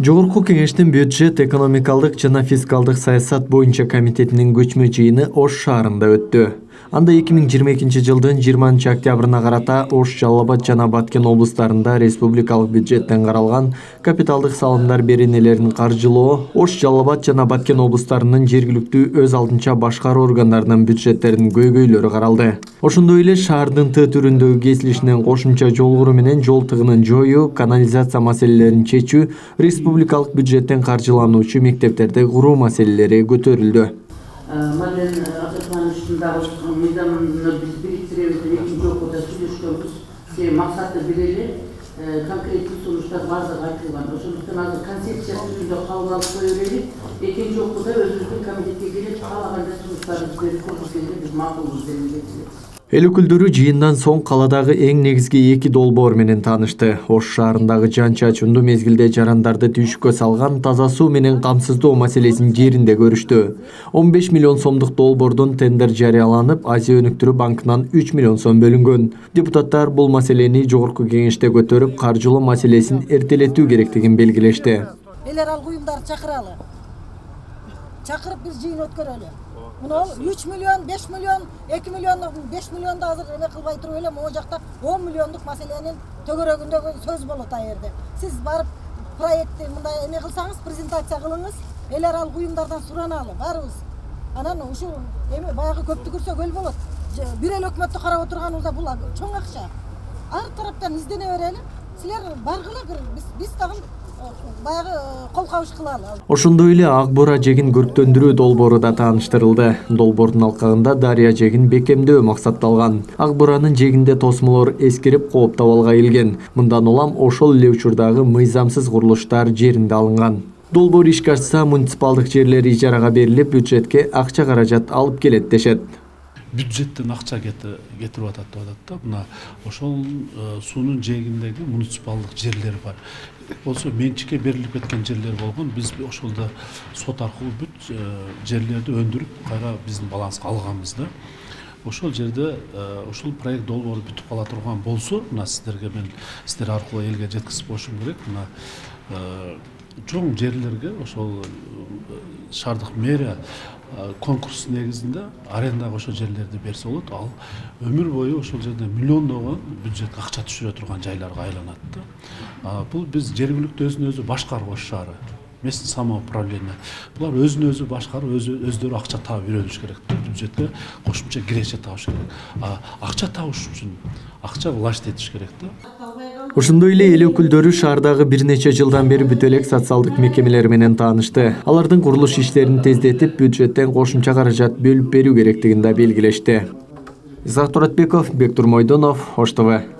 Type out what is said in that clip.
жогорку кеңештин бюджет экономикалдык жана фискалдык саясат боюнча комитетинин көчмө жыйыны ош шаарында өттү. Анда эки миң жыйырма экинчи жылдын жыйырманчы октябрына карата ош жалал абад жана баткен облустарында республикалык бюджеттен каралган капиталдык салымдар беренелерин каржылоо ош жалал абад жана баткен облустарынын жергиликтүү өз алдынча башкаруу органдарынын бюджеттеринин көйгөйлөрү каралды ошондой эле шаардын т түрүндөгү кесилишинен кошумча жол менен жол тыгынын жоюу канализация маселелерин чечүү республикалык бюджеттен каржылануучу мектептерди куруу маселелери көтөрүлдү. Маден Атыркмановичтің мыйзамына біз біріктіреміз деп екінші оқуда сөйлескенбіз себебі мақсаты эле конкреттік сунуштар баардыгы айтылган ошондуктан азыр концепция түрүндө кабыл алып кое берели экинчи окууда өзүбүздүн комитетке келип каалагандай сунуштарыбызды берип көрсөткөндө биз макулбуз эсептейбиз эл өкүлдөрү жыйындан соң каладагы эң негизги эки долбоор менен таанышты ош шаарындагы жан чачындуу мезгилде жарандарды түйшүккө салган таза суу менен камсыздоо маселесин жеринде көрүштү он беш миллион сомдук долбоордун тендер жарыяланып азия өнүктүрүү банкынан үч миллион сом бөлүнгөн депутаттар бул маселени жогорку кеңеште көтөрүп каржылоо маселесин эртелетүү керектигин белгилешти эл аралык уюмдарды чакыралы чакырып биз жыйын өткөрөлү мына үч миллион беш миллион эки миллион беш миллионду азыр эме кылбай туруп эле могу жакта он миллиондук маселенин төгөрөгүндөгү сөз болот ал жерде сиз барып проектти мындай эме кылсаңыз презентация кылыңыз эл аралык уюмдардан сураналы баарыбыз анан ушул эме баягы көптү көрсөгөл болот бир эле өкмөттү карап отурганыбызда бул чоң акча ар тараптан издене берели силер баргыла бир биз дагы баягы кол кабыш кылалы. Ошондой эле ак бура жегин көрктөндүрүү долбоору да тааныштырылды. Долбоордун алкагында дарыя жегин бекемдөө максатталган. Ак буранын жегинде тосмолор эскирип кооптоп алга келген мындан улам ошол эле учурдагы мыйзамсыз курулуштар жеринде алынган. Долбоор ишке ашса муниципалдык жерлер ижарага берилип бюджетке акча каражат алып келет дешет бюджеттен акча кетирип атат деп атат да. Мына ошол суунун жээгиндеги муниципалдык жерлер бар. Болсо менчикке берилип кеткен жерлер болгон биз ошолдо сот аркылуу бүт жерлерди өндүрүп кайра биздин баланска алганбыз да. Ошол жерде ушул проект долбоору бүтүп кала турган болсо мына сиздерге мен сиздер аркылуу элге жеткизип коюшум керек. Мына чоң жерлерге ошол шаардык мэрия конкурс негизинде арендага ошол жерлерди берсе болот. Ал өмүр бою ошол жерде миллиондогон бюджетке акча түшүрө турган жайларга айланат да. Бул биз жергиликтүү өзүн өзү башкаруу ош шаары. Местный самоуправление булар өзүн өзү башкарып өздөрү акча таап үйрөнүш керек да. Бюджетке кошумча киреше табыш керек. Акча табыш үчүн акча власть этиш керек да ошондой эле эл өкүлдөрү шаардагы бир нече жылдан бери бүтө элек социалдык мекемелер менен таанышты алардын курулуш иштерин тездетип бюджеттен кошумча каражат бөлүп берүү керектигин да белгилешти. Туратбеков бектур мойдонов ош тв.